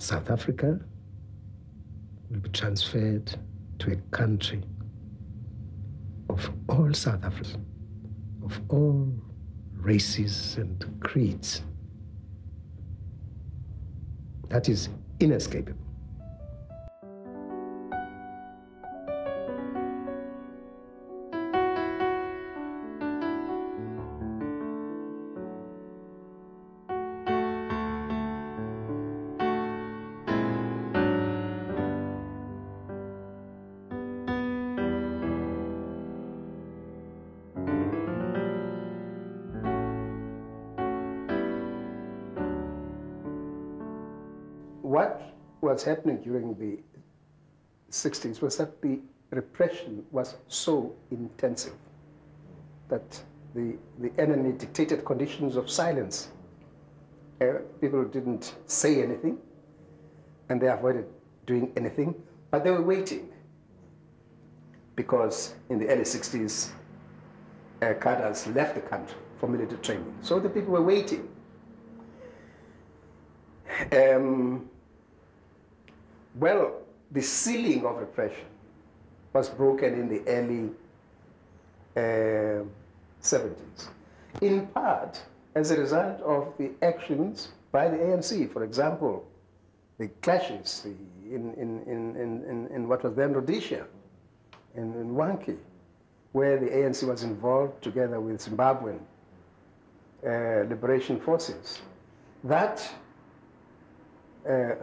South Africa will be transferred to a country of all South Africans, of all races and creeds. That is inescapable. What was happening during the 60s was that the repression was so intensive that the, the enemy dictated conditions of silence. Uh, people didn't say anything and they avoided doing anything, but they were waiting because in the early 60s, uh, cadres left the country for military training. So the people were waiting. Um, well, the ceiling of repression was broken in the early uh, 70s, in part as a result of the actions by the ANC. For example, the clashes the, in, in, in, in, in what was then Rhodesia, in, in Wankie, where the ANC was involved together with Zimbabwean uh, liberation forces. That uh,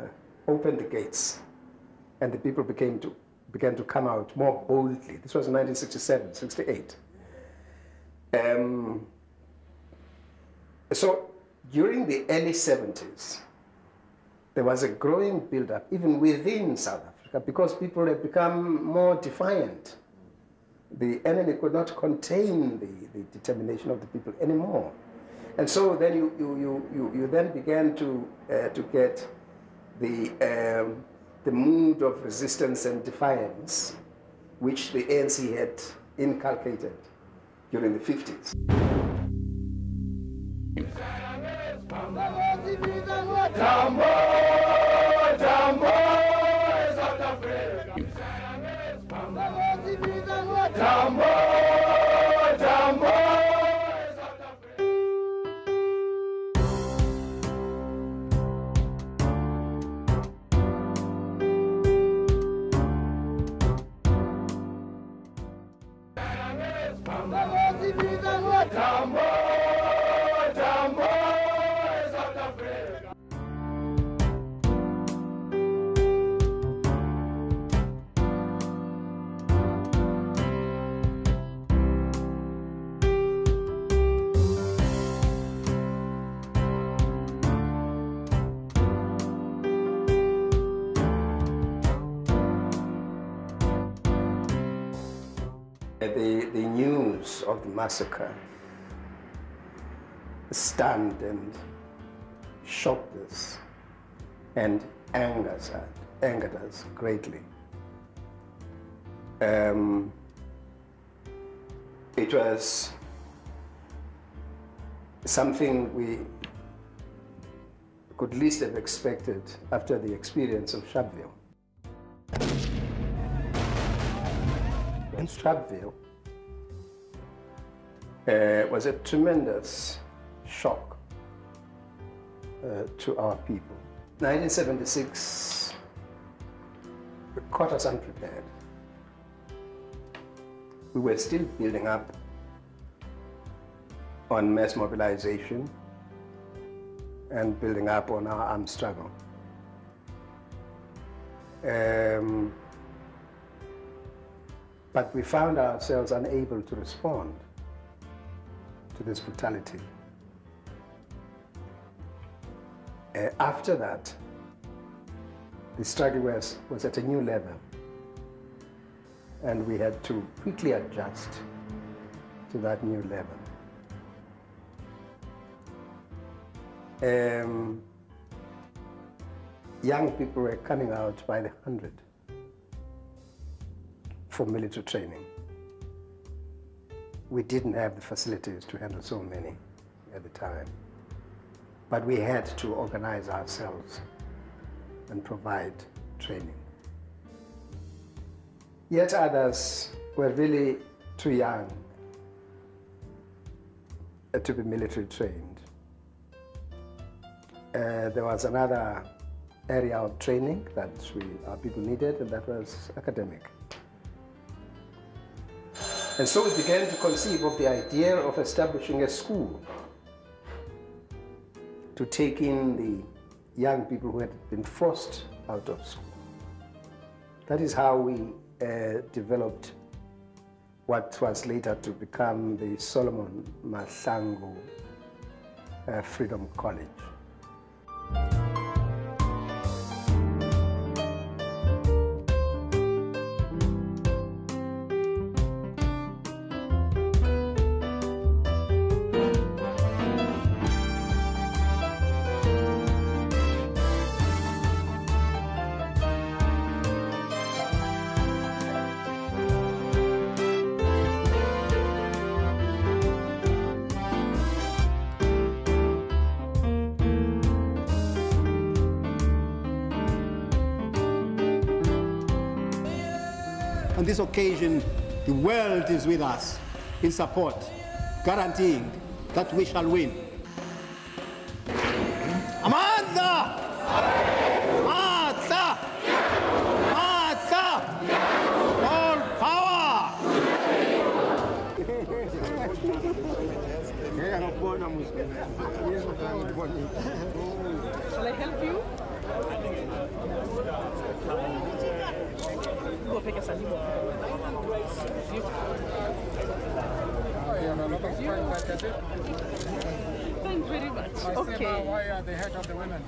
opened the gates and the people became to, began to come out more boldly. This was in 1967, 68. Um, so during the early 70s, there was a growing build-up, even within South Africa, because people had become more defiant. The enemy could not contain the, the determination of the people anymore. And so then you, you, you, you, you then began to, uh, to get the, um, the mood of resistance and defiance which the ANC had inculcated during the 50s. The, the news of the massacre stunned and shocked us and angered us, angered us greatly. Um, it was something we could least have expected after the experience of Sharpeville. In Sharpeville uh, was a tremendous shock uh, to our people. 1976 caught us unprepared. We were still building up on mass mobilization and building up on our armed struggle. Um, but we found ourselves unable to respond to this brutality. Uh, after that, the struggle was, was at a new level, and we had to quickly adjust to that new level. Um, young people were coming out by the hundred for military training. We didn't have the facilities to handle so many at the time, but we had to organize ourselves and provide training. Yet others were really too young uh, to be military trained. Uh, there was another area of training that we, our people needed, and that was academic. And so we began to conceive of the idea of establishing a school to take in the young people who had been forced out of school. That is how we uh, developed what was later to become the Solomon Mahlangu uh, Freedom College. This occasion, the world is with us in support, guaranteeing that we shall win. Amandla! All power! Shall I help you? Go take a saliva. Thanks very much. Okay. Why are the head of the women?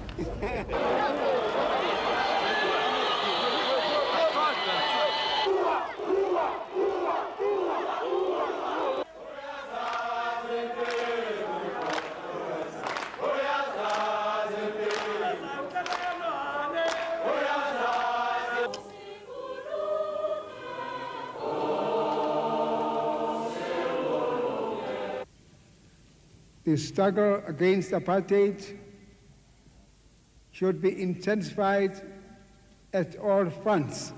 The struggle against apartheid should be intensified at all fronts.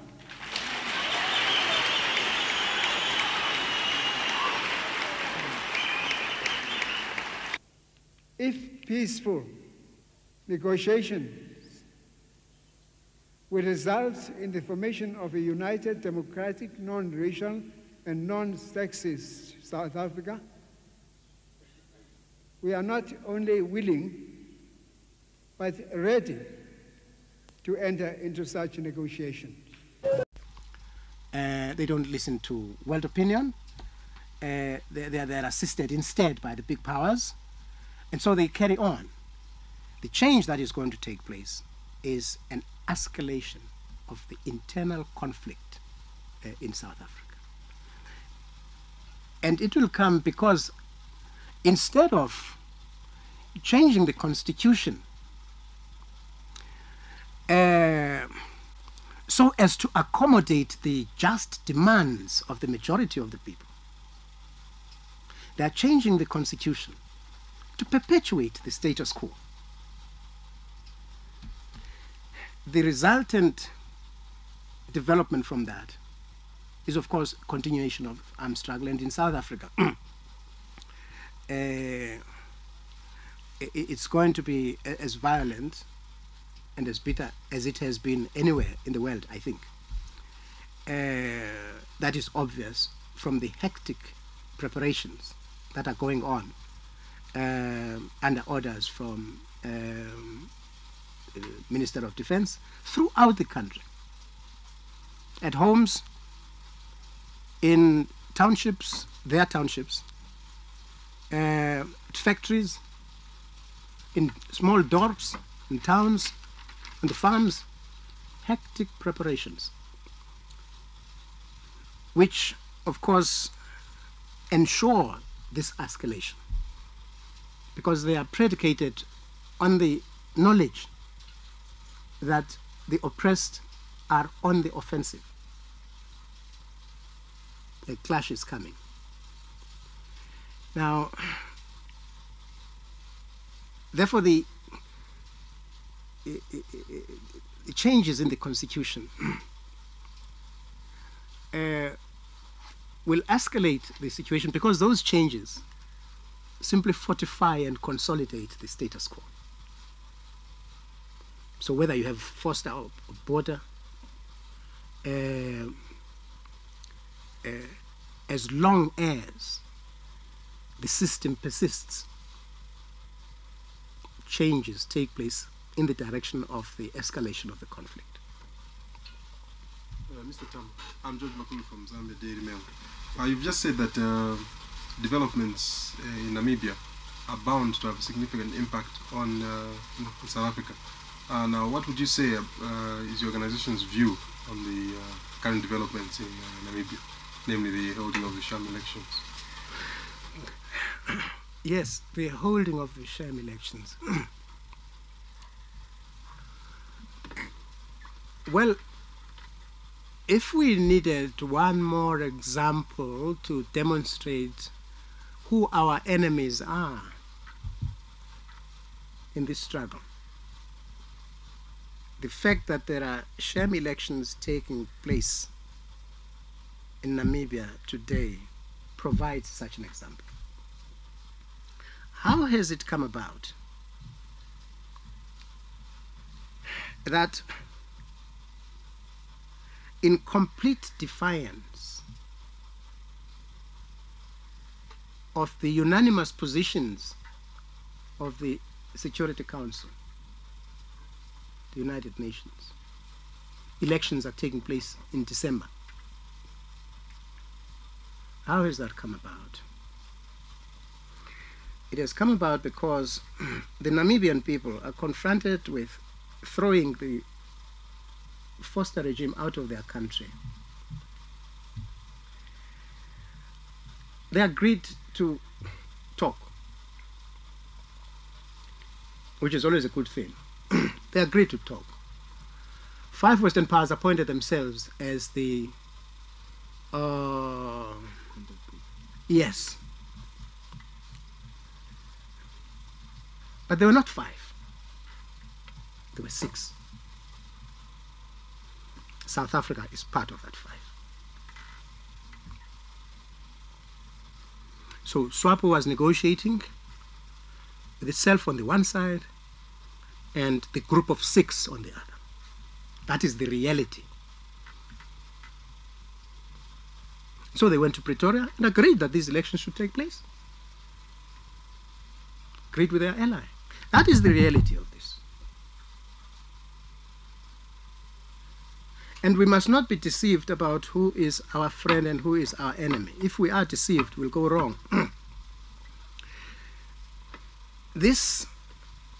If peaceful negotiations will result in the formation of a united, democratic, non-racial, and non-sexist South Africa, we are not only willing, but ready to enter into such negotiations. Uh, they don't listen to world opinion. Uh, they, they, they're assisted instead by the big powers. And so they carry on. The change that is going to take place is an escalation of the internal conflict uh, in South Africa. And it will come because instead of changing the constitution uh, so as to accommodate the just demands of the majority of the people, they are changing the constitution to perpetuate the status quo. The resultant development from that is, of course, continuation of armed struggle. And in South Africa, it's going to be as violent and as bitter as it has been anywhere in the world, I think. Uh, that is obvious from the hectic preparations that are going on um, under orders from um, Minister of Defense throughout the country. At homes, in townships, their townships, uh, factories, in small dorps, in towns, on the farms, hectic preparations, which, of course, ensure this escalation because they are predicated on the knowledge that the oppressed are on the offensive. A clash is coming. Now, therefore, the, the changes in the constitution uh, will escalate the situation because those changes simply fortify and consolidate the status quo. So whether you have Vorster or Botha, uh, uh, as long as the system persists, changes take place in the direction of the escalation of the conflict. Uh, Mr. Tam, I'm George Makulu from Zambia Daily Mail. Uh, you've just said that uh, developments uh, in Namibia are bound to have a significant impact on uh, South Africa. Uh, now, what would you say is your organization's view on the current developments in Namibia, namely the holding of the sham elections? Yes, the holding of the sham elections. well, if we needed one more example to demonstrate who our enemies are in this struggle, the fact that there are sham elections taking place in Namibia today provides such an example. How has it come about that in complete defiance of the unanimous positions of the Security Council, the United Nations, elections are taking place in December? How has that come about? It has come about because the Namibian people are confronted with throwing the Vorster regime out of their country. They agreed to talk, which is always a good thing. they agreed to talk. Five Western powers appointed themselves as the uh, yes But there were not five, there were six. South Africa is part of that five. So SWAPO was negotiating with itself on the one side and the group of six on the other. That is the reality. So they went to Pretoria and agreed that these elections should take place. Agreed with their ally. That is the reality of this. And we must not be deceived about who is our friend and who is our enemy. If we are deceived, we'll go wrong. this,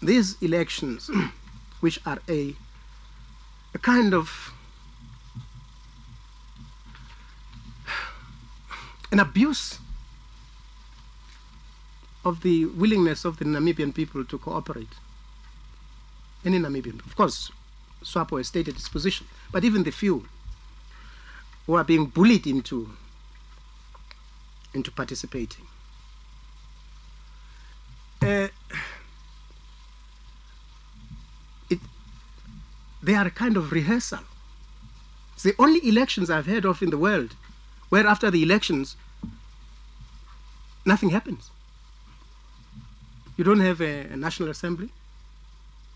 these elections, which are a, a kind of an abuse of the willingness of the Namibian people to cooperate. Any Namibian, of course, SWAPO has stated its position, but even the few who are being bullied into, into participating. Uh, it, they are a kind of rehearsal. It's the only elections I've heard of in the world where after the elections, nothing happens. You don't have a, a national assembly.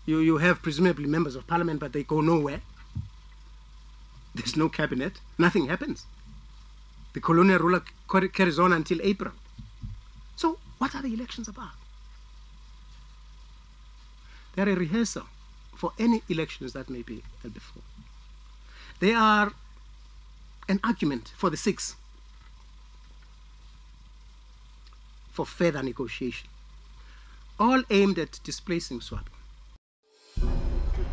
You, you have presumably members of parliament, but they go nowhere. There's no cabinet. Nothing happens. The colonial ruler carries on until April. So, what are the elections about? They're a rehearsal for any elections that may be held before. They are an argument for the six for further negotiation all aimed at displacing SWAPO.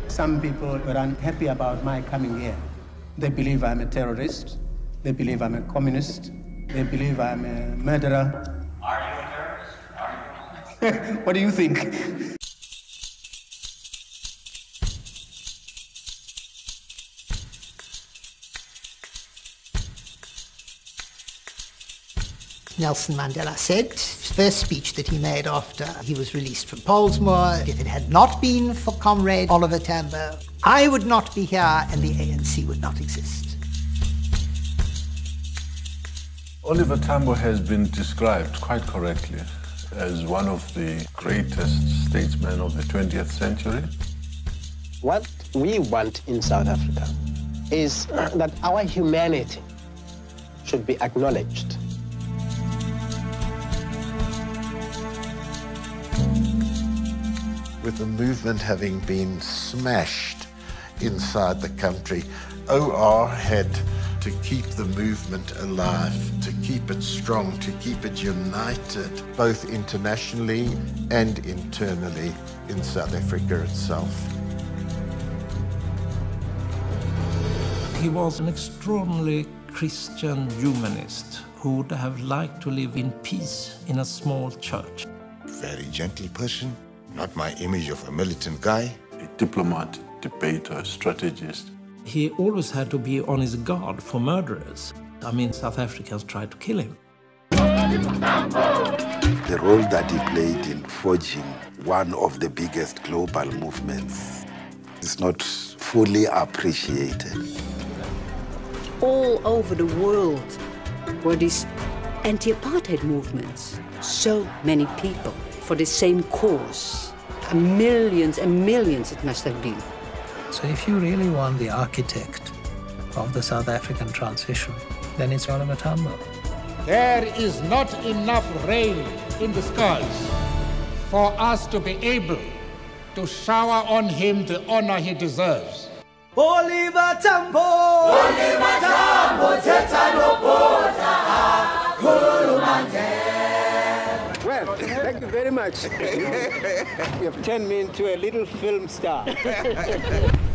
Some people were unhappy about my coming here. They believe I'm a terrorist. They believe I'm a communist. They believe I'm a murderer. Are you a terrorist? Are you? what do you think? Nelson Mandela said, his first speech that he made after he was released from Pollsmoor, if it had not been for Comrade Oliver Tambo, I would not be here and the ANC would not exist. Oliver Tambo has been described quite correctly as one of the greatest statesmen of the 20th century. What we want in South Africa is that our humanity should be acknowledged. With the movement having been smashed inside the country, OR had to keep the movement alive, to keep it strong, to keep it united, both internationally and internally in South Africa itself. He was an extraordinarily Christian humanist who would have liked to live in peace in a small church. Very gentle person, not my image of a militant guy. A diplomat, debater, strategist. He always had to be on his guard for murderers. I mean, South Africans tried to kill him. The role that he played in forging one of the biggest global movements is not fully appreciated. All over the world were these anti-apartheid movements. So many people for the same cause. Millions and millions it must have been. So if you really want the architect of the South African transition, then it's Oliver Tambo. There is not enough rain in the skies for us to be able to shower on him the honor he deserves. Oliver Tambo Oliver Tambo thetha nobhoda khuluma Well, thank you very much. you have turned me into a little film star.